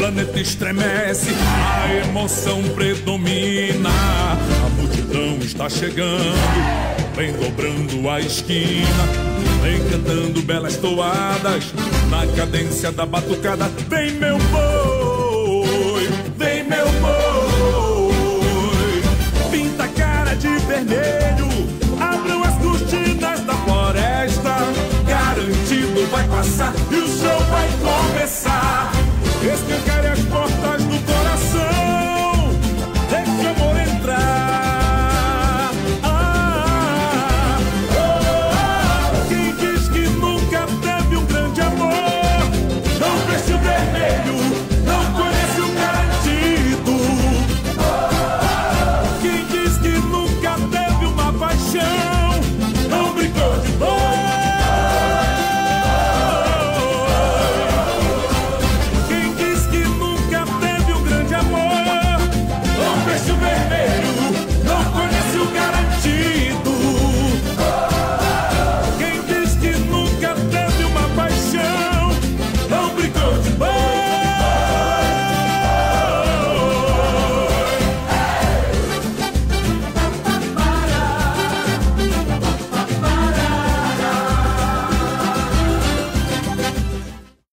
planeta estremece, a emoção predomina. A multidão está chegando, vem dobrando a esquina, vem cantando belas toadas, na cadência da batucada. Vem meu boi, vem meu boi, pinta a cara de vermelho, abram as cortinas da floresta, garantido vai passar. E o